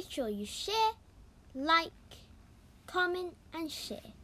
Make sure you share, like, comment and share.